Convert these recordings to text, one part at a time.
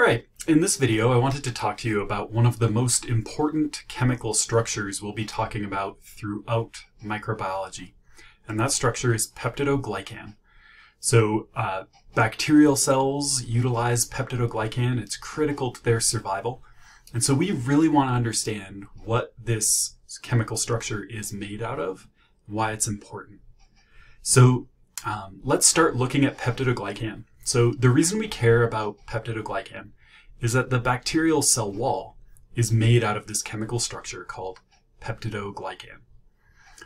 All right, in this video I wanted to talk to you about one of the most important chemical structures we'll be talking about throughout microbiology, and that structure is peptidoglycan. So uh, bacterial cells utilize peptidoglycan, it's critical to their survival, and so we really want to understand what this chemical structure is made out of, why it's important. So um, let's start looking at peptidoglycan. So the reason we care about peptidoglycan is that the bacterial cell wall is made out of this chemical structure called peptidoglycan.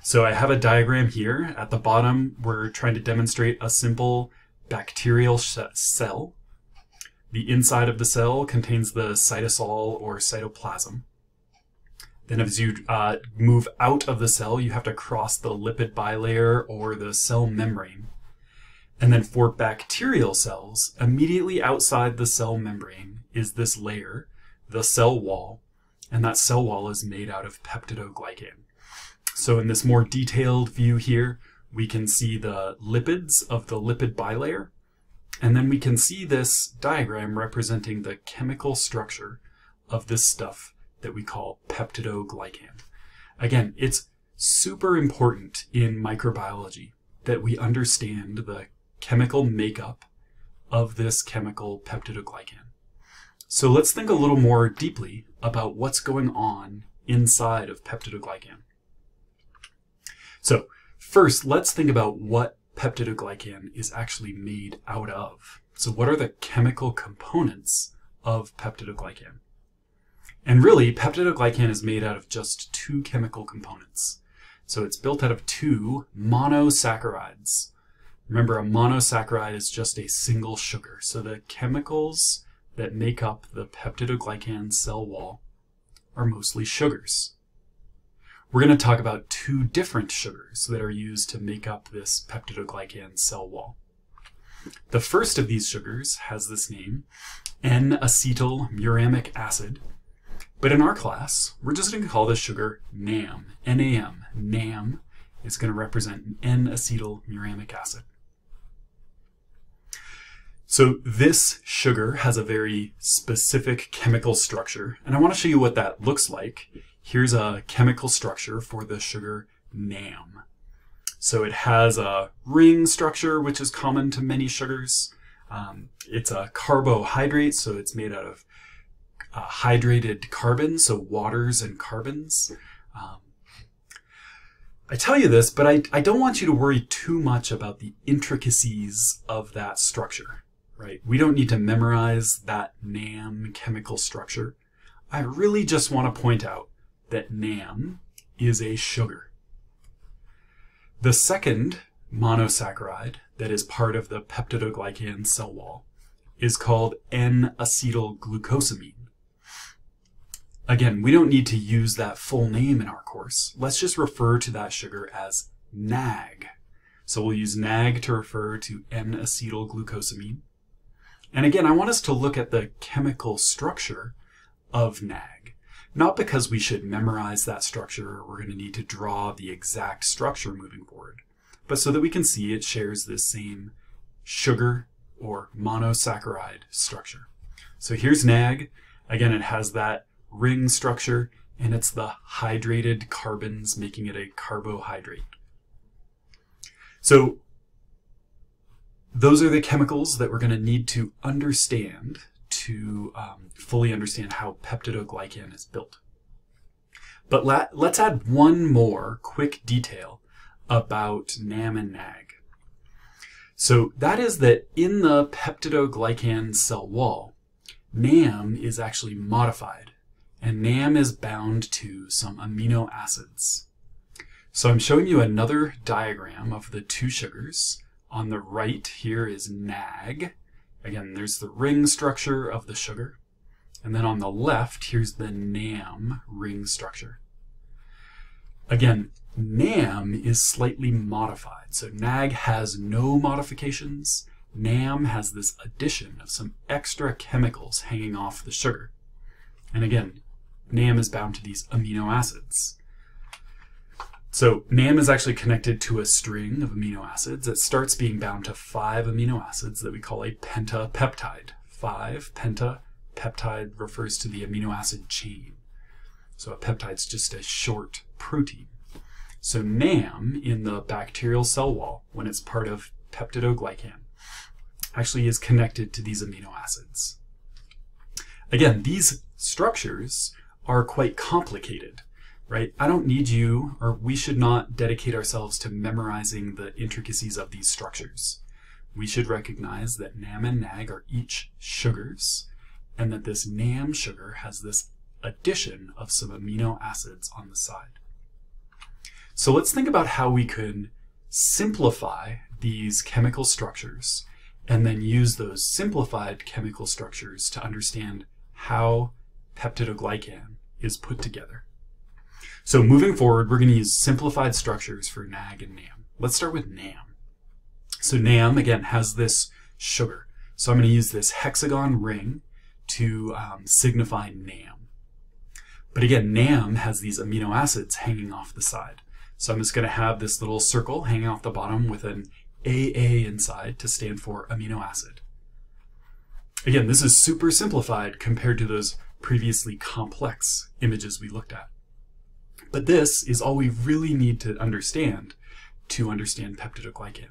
So I have a diagram here. At the bottom, we're trying to demonstrate a simple bacterial cell. The inside of the cell contains the cytosol or cytoplasm. Then as you uh, move out of the cell, you have to cross the lipid bilayer or the cell membrane. And then for bacterial cells, immediately outside the cell membrane is this layer, the cell wall, and that cell wall is made out of peptidoglycan. So in this more detailed view here, we can see the lipids of the lipid bilayer, and then we can see this diagram representing the chemical structure of this stuff that we call peptidoglycan. Again, it's super important in microbiology that we understand the chemical makeup of this chemical peptidoglycan. So let's think a little more deeply about what's going on inside of peptidoglycan. So first, let's think about what peptidoglycan is actually made out of. So what are the chemical components of peptidoglycan? And really, peptidoglycan is made out of just two chemical components. So it's built out of two monosaccharides. Remember, a monosaccharide is just a single sugar. So the chemicals that make up the peptidoglycan cell wall are mostly sugars. We're going to talk about two different sugars that are used to make up this peptidoglycan cell wall. The first of these sugars has this name, N-acetyl muramic acid, but in our class, we're just going to call this sugar NAM, N-A-M. NAM is going to represent N-acetyl muramic acid. So this sugar has a very specific chemical structure, and I want to show you what that looks like. Here's a chemical structure for the sugar NAM. So it has a ring structure, which is common to many sugars. Um, it's a carbohydrate, so it's made out of uh, hydrated carbon, so waters and carbons. Um, I tell you this, but I, I don't want you to worry too much about the intricacies of that structure, right? We don't need to memorize that NAM chemical structure. I really just want to point out that NAM is a sugar. The second monosaccharide that is part of the peptidoglycan cell wall is called N-acetylglucosamine. Again, we don't need to use that full name in our course. Let's just refer to that sugar as NAG. So we'll use NAG to refer to N-acetylglucosamine. And again, I want us to look at the chemical structure of NAG. Not because we should memorize that structure or we're going to need to draw the exact structure moving forward, but so that we can see it shares this same sugar or monosaccharide structure. So here's NAG. Again, it has that ring structure, and it's the hydrated carbons making it a carbohydrate. So those are the chemicals that we're going to need to understand to um, fully understand how peptidoglycan is built. But let, let's add one more quick detail about NAM and NAG. So that is that in the peptidoglycan cell wall, NAM is actually modified and NAM is bound to some amino acids. So I'm showing you another diagram of the two sugars. On the right here is NAG. Again, there's the ring structure of the sugar. And then on the left, here's the NAM ring structure. Again, NAM is slightly modified. So NAG has no modifications. NAM has this addition of some extra chemicals hanging off the sugar. And again, NAM is bound to these amino acids. So NAM is actually connected to a string of amino acids. It starts being bound to five amino acids that we call a pentapeptide. Five Peptide refers to the amino acid chain. So a peptide's just a short protein. So NAM in the bacterial cell wall, when it's part of peptidoglycan, actually is connected to these amino acids. Again, these structures are quite complicated, right? I don't need you, or we should not dedicate ourselves to memorizing the intricacies of these structures. We should recognize that NAM and NAG are each sugars, and that this NAM sugar has this addition of some amino acids on the side. So let's think about how we could simplify these chemical structures and then use those simplified chemical structures to understand how peptidoglycan is put together. So moving forward, we're going to use simplified structures for NAG and NAM. Let's start with NAM. So NAM, again, has this sugar. So I'm going to use this hexagon ring to um, signify NAM. But again, NAM has these amino acids hanging off the side. So I'm just going to have this little circle hanging off the bottom with an AA inside to stand for amino acid. Again, this is super simplified compared to those previously complex images we looked at. But this is all we really need to understand to understand peptidoglycan.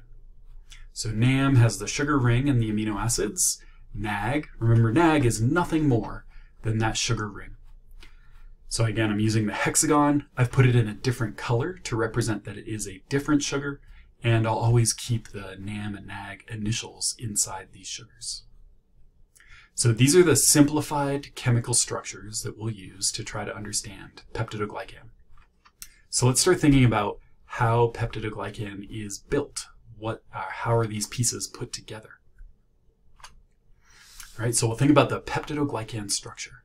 So NAM has the sugar ring and the amino acids. NAG, remember NAG is nothing more than that sugar ring. So again, I'm using the hexagon. I've put it in a different color to represent that it is a different sugar, and I'll always keep the NAM and NAG initials inside these sugars. So these are the simplified chemical structures that we'll use to try to understand peptidoglycan. So let's start thinking about how peptidoglycan is built. What, uh, how are these pieces put together? All right, so we'll think about the peptidoglycan structure.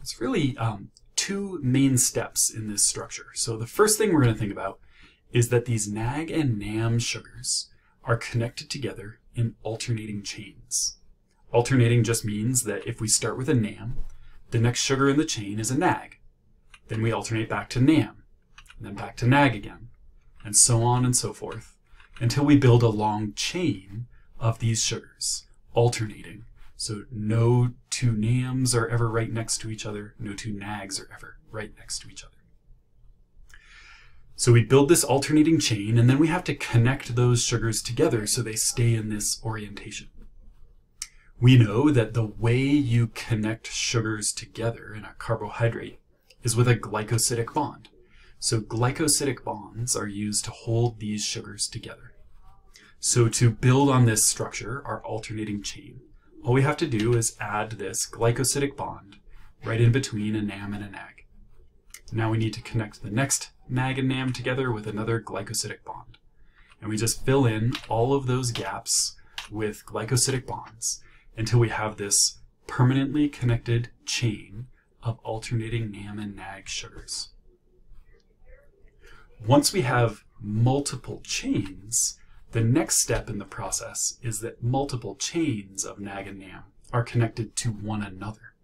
It's really um, two main steps in this structure. So the first thing we're going to think about is that these NAG and NAM sugars are connected together in alternating chains. Alternating just means that if we start with a NAM, the next sugar in the chain is a NAG. Then we alternate back to NAM, and then back to NAG again, and so on and so forth, until we build a long chain of these sugars, alternating. So no two NAMs are ever right next to each other, no two NAGs are ever right next to each other. So we build this alternating chain, and then we have to connect those sugars together so they stay in this orientation. We know that the way you connect sugars together in a carbohydrate is with a glycosidic bond. So glycosidic bonds are used to hold these sugars together. So to build on this structure, our alternating chain, all we have to do is add this glycosidic bond right in between a NAM and a NAG. Now we need to connect the next NAG and NAM together with another glycosidic bond. And we just fill in all of those gaps with glycosidic bonds until we have this permanently connected chain of alternating NAM and NAG sugars. Once we have multiple chains, the next step in the process is that multiple chains of NAG and NAM are connected to one another.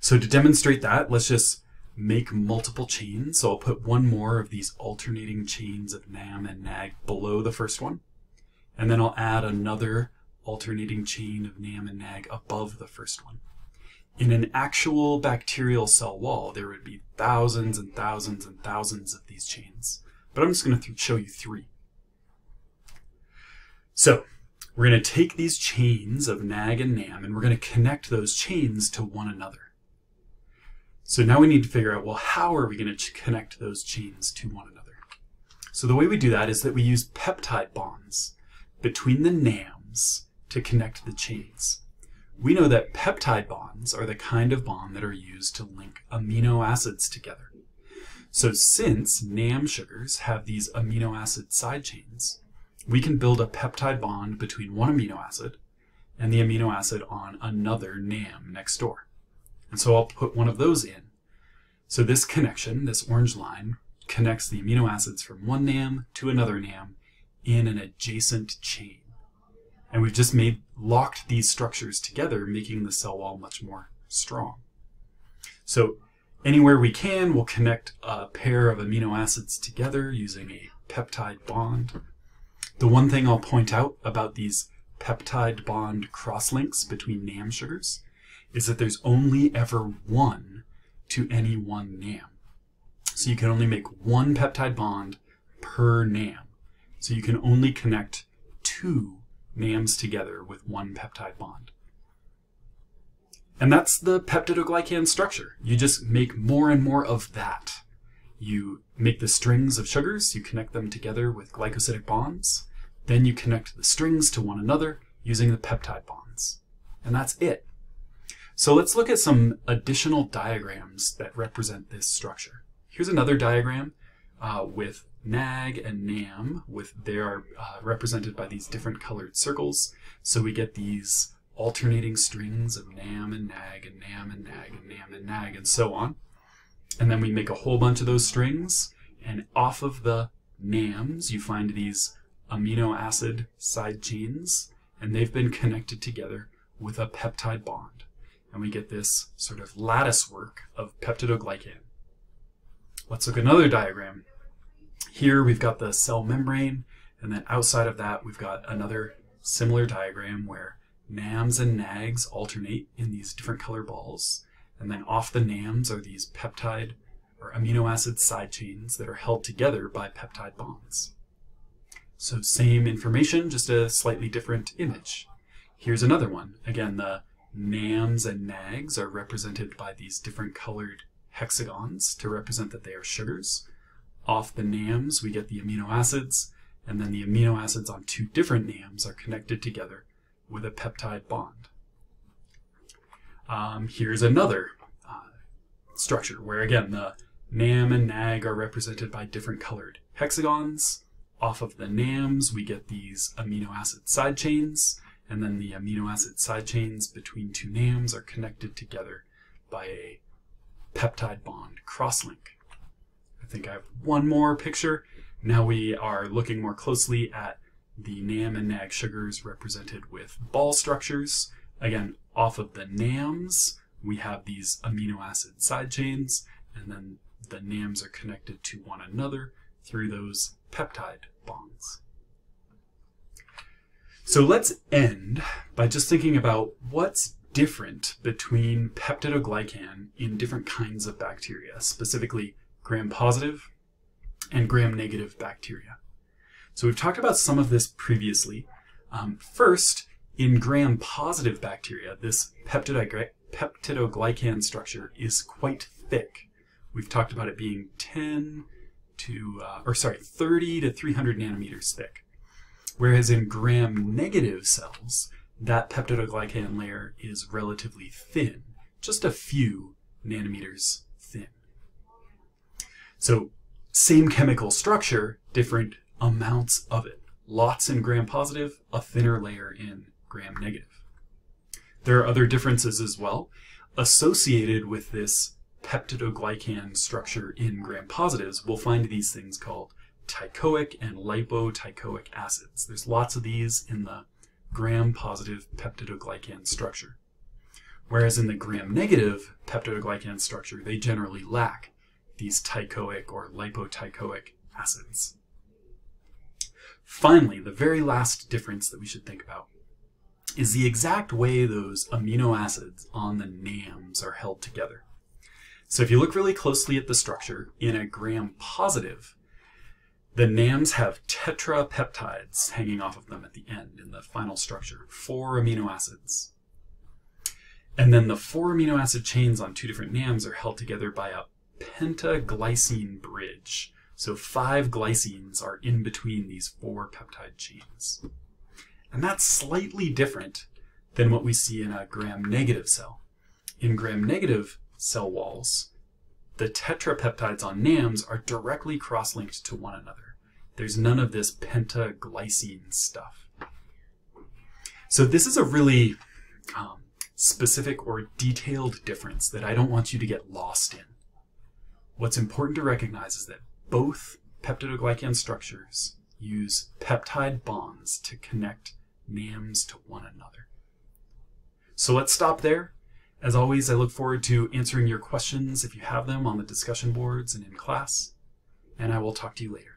So to demonstrate that, let's just make multiple chains. So I'll put one more of these alternating chains of NAM and NAG below the first one. And then I'll add another alternating chain of NAM and NAG above the first one. In an actual bacterial cell wall, there would be thousands and thousands and thousands of these chains. But I'm just going to show you three. So we're going to take these chains of NAG and NAM and we're going to connect those chains to one another. So now we need to figure out, well, how are we going to connect those chains to one another? So the way we do that is that we use peptide bonds between the NAMs to connect the chains. We know that peptide bonds are the kind of bond that are used to link amino acids together. So since NAM sugars have these amino acid side chains, we can build a peptide bond between one amino acid and the amino acid on another NAM next door. And so I'll put one of those in. So this connection, this orange line, connects the amino acids from one NAM to another NAM in an adjacent chain. And we've just made locked these structures together, making the cell wall much more strong. So anywhere we can, we'll connect a pair of amino acids together using a peptide bond. The one thing I'll point out about these peptide bond crosslinks between NAM sugars is that there's only ever one to any one NAM. So you can only make one peptide bond per NAM. So you can only connect two NAMs together with one peptide bond. And that's the peptidoglycan structure. You just make more and more of that. You make the strings of sugars, you connect them together with glycosidic bonds, then you connect the strings to one another using the peptide bonds. And that's it. So let's look at some additional diagrams that represent this structure. Here's another diagram uh, with NAG and NAM, with they are uh, represented by these different colored circles. So we get these alternating strings of NAM and NAG and NAM and NAG and NAM and NAG and so on. And then we make a whole bunch of those strings, and off of the NAMs, you find these amino acid side chains, and they've been connected together with a peptide bond. And we get this sort of lattice work of peptidoglycan. Let's look at another diagram. Here we've got the cell membrane, and then outside of that we've got another similar diagram where NAMs and NAGs alternate in these different color balls. And then off the NAMs are these peptide or amino acid side chains that are held together by peptide bonds. So same information, just a slightly different image. Here's another one. Again, the NAMs and NAGs are represented by these different colored hexagons to represent that they are sugars. Off the NAMs, we get the amino acids, and then the amino acids on two different NAMs are connected together with a peptide bond. Um, here's another uh, structure where, again, the NAM and NAG are represented by different colored hexagons. Off of the NAMs, we get these amino acid side chains, and then the amino acid side chains between two NAMs are connected together by a peptide bond crosslink. I think I have one more picture. Now we are looking more closely at the NAM and NAG sugars represented with ball structures. Again, off of the NAMs, we have these amino acid side chains, and then the NAMs are connected to one another through those peptide bonds. So let's end by just thinking about what's different between peptidoglycan in different kinds of bacteria, specifically gram-positive and gram-negative bacteria. So we've talked about some of this previously. Um, first, in gram-positive bacteria, this peptidoglycan structure is quite thick. We've talked about it being 10 to, uh, or sorry, 30 to 300 nanometers thick. Whereas in gram-negative cells, that peptidoglycan layer is relatively thin, just a few nanometers. So same chemical structure, different amounts of it. Lots in gram-positive, a thinner layer in gram-negative. There are other differences as well associated with this peptidoglycan structure in gram-positives. We'll find these things called teichoic and lipoteichoic acids. There's lots of these in the gram-positive peptidoglycan structure. Whereas in the gram-negative peptidoglycan structure, they generally lack these teichoic or lipoteichoic acids. Finally, the very last difference that we should think about is the exact way those amino acids on the NAMs are held together. So if you look really closely at the structure, in a gram-positive, the NAMs have tetrapeptides hanging off of them at the end in the final structure, four amino acids. And then the four amino acid chains on two different NAMs are held together by a pentaglycine bridge. So five glycines are in between these four peptide chains. And that's slightly different than what we see in a gram-negative cell. In gram-negative cell walls, the tetrapeptides on NAMs are directly cross-linked to one another. There's none of this pentaglycine stuff. So this is a really um, specific or detailed difference that I don't want you to get lost in. What's important to recognize is that both peptidoglycan structures use peptide bonds to connect NAMs to one another. So let's stop there. As always, I look forward to answering your questions if you have them on the discussion boards and in class, and I will talk to you later.